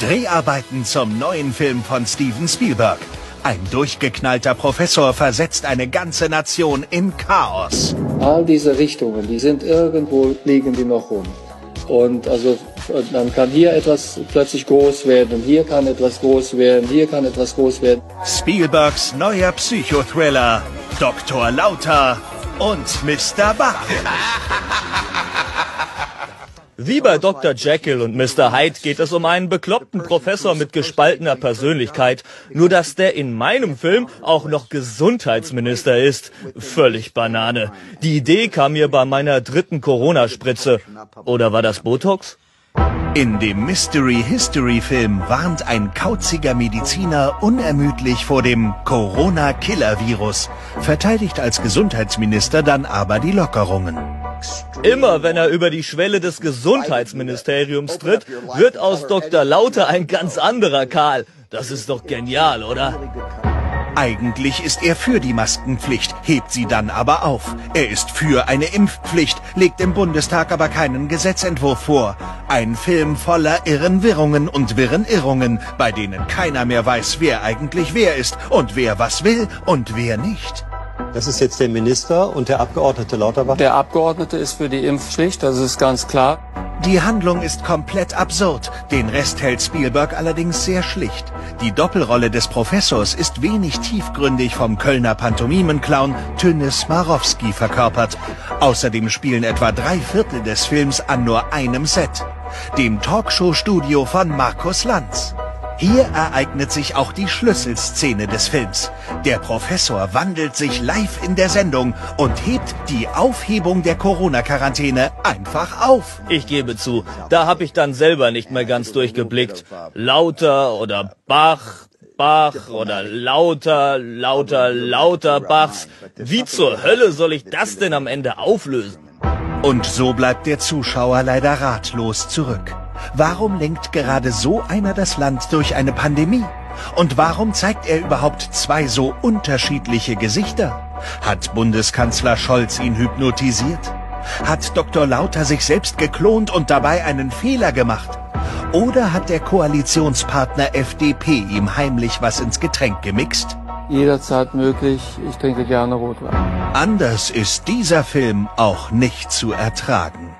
Dreharbeiten zum neuen Film von Steven Spielberg. Ein durchgeknallter Professor versetzt eine ganze Nation in Chaos. All diese Richtungen, die sind irgendwo, liegen die noch rum. Und also dann kann hier etwas plötzlich groß werden, hier kann etwas groß werden, hier kann etwas groß werden. Spielbergs neuer Psychothriller Dr. Lauter und Mr. Bach. Wie bei Dr. Jekyll und Mr. Hyde geht es um einen bekloppten Professor mit gespaltener Persönlichkeit, nur dass der in meinem Film auch noch Gesundheitsminister ist. Völlig Banane. Die Idee kam mir bei meiner dritten Corona-Spritze. Oder war das Botox? In dem Mystery History Film warnt ein kauziger Mediziner unermüdlich vor dem Corona-Killer-Virus, verteidigt als Gesundheitsminister dann aber die Lockerungen. Immer wenn er über die Schwelle des Gesundheitsministeriums tritt, wird aus Dr. Lauter ein ganz anderer Karl. Das ist doch genial, oder? Eigentlich ist er für die Maskenpflicht, hebt sie dann aber auf. Er ist für eine Impfpflicht, legt im Bundestag aber keinen Gesetzentwurf vor. Ein Film voller Irrenwirrungen und Wirrenirrungen, bei denen keiner mehr weiß, wer eigentlich wer ist und wer was will und wer nicht. Das ist jetzt der Minister und der Abgeordnete Lauterbach? Der Abgeordnete ist für die Impfpflicht, das ist ganz klar. Die Handlung ist komplett absurd, den Rest hält Spielberg allerdings sehr schlicht. Die Doppelrolle des Professors ist wenig tiefgründig vom Kölner Pantomimenclown Tönnes Marowski verkörpert. Außerdem spielen etwa drei Viertel des Films an nur einem Set, dem Talkshow-Studio von Markus Lanz. Hier ereignet sich auch die Schlüsselszene des Films. Der Professor wandelt sich live in der Sendung und hebt die Aufhebung der Corona-Quarantäne einfach auf. Ich gebe zu, da habe ich dann selber nicht mehr ganz durchgeblickt. Lauter oder Bach, Bach oder lauter, lauter, lauter Bachs. Wie zur Hölle soll ich das denn am Ende auflösen? Und so bleibt der Zuschauer leider ratlos zurück. Warum lenkt gerade so einer das Land durch eine Pandemie? Und warum zeigt er überhaupt zwei so unterschiedliche Gesichter? Hat Bundeskanzler Scholz ihn hypnotisiert? Hat Dr. Lauter sich selbst geklont und dabei einen Fehler gemacht? Oder hat der Koalitionspartner FDP ihm heimlich was ins Getränk gemixt? Jederzeit möglich, ich trinke gerne Rotwein. Anders ist dieser Film auch nicht zu ertragen.